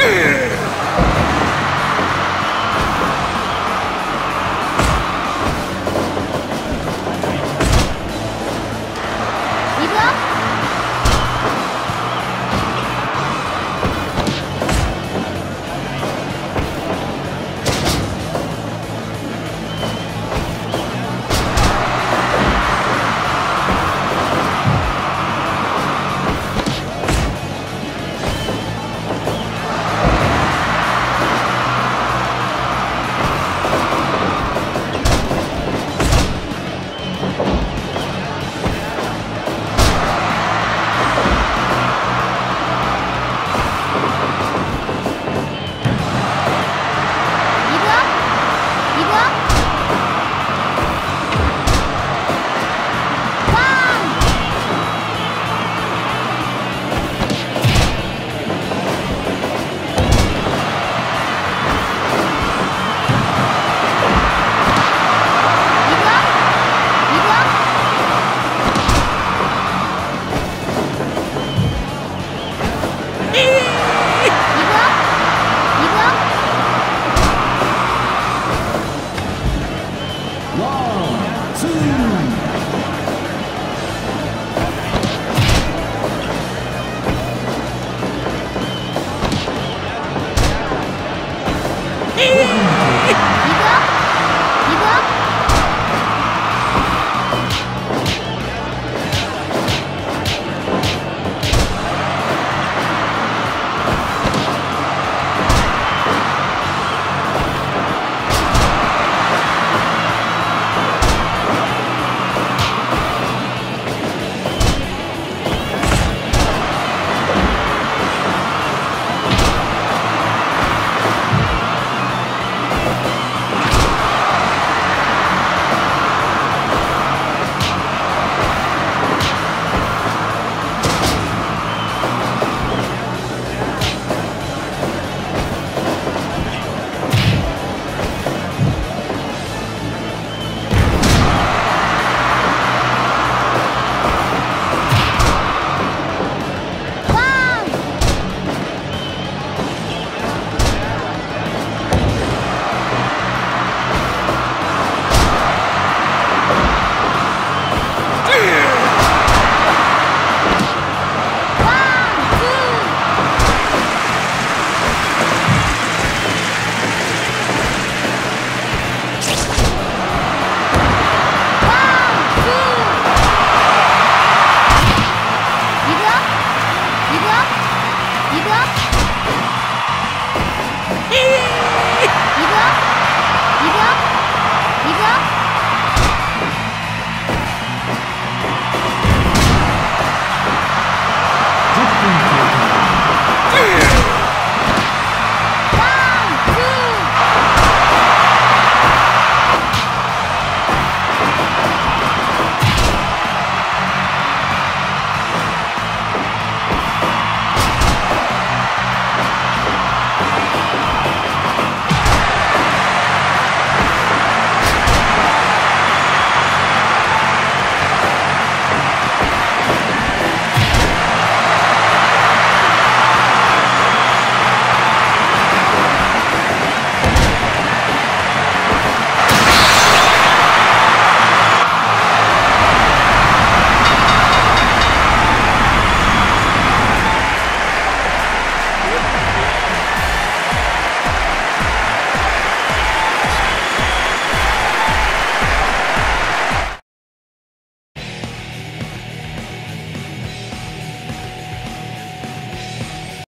Yeah. Yeah!